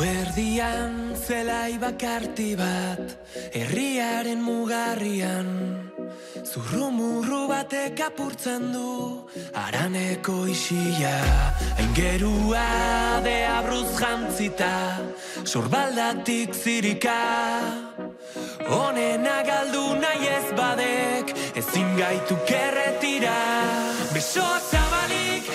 Gauerdian zelai bakarti bat Herriaren mugarrian. Zurrumurru batek apurtzen du Araneko isila Aingerua de abruz jantzita Sorbaldatik zirika. Honen agaldu nahi ez badek Ezin gaitu kerretira Besoa zabalik,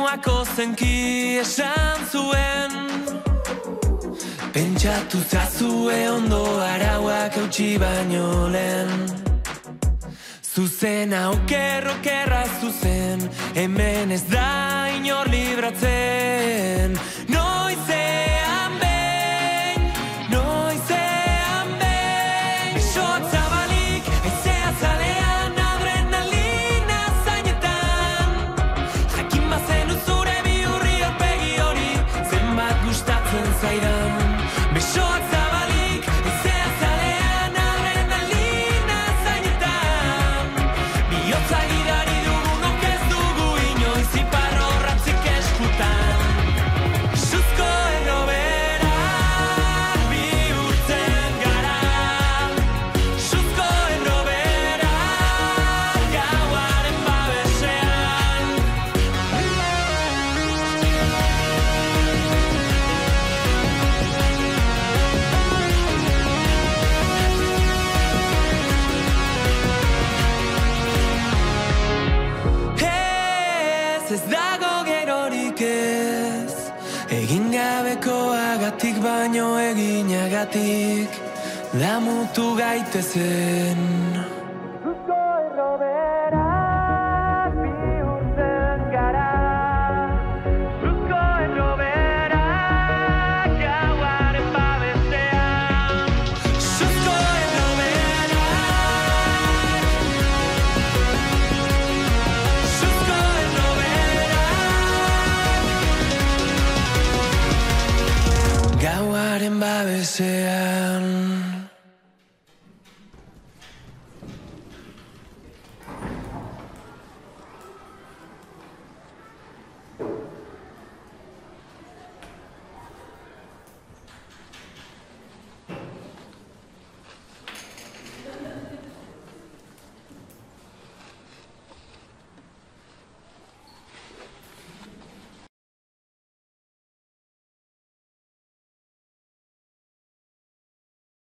mamuako zenki esan zuen. Pentsatu zazue ondo arauak eutxi baino lehen. Zuzen aukerro kerra zuzen Hemen ez da inor libratzen. Noizean Egin gabekoagatik baino eginagatik Damutu gaitezen uarren babesean.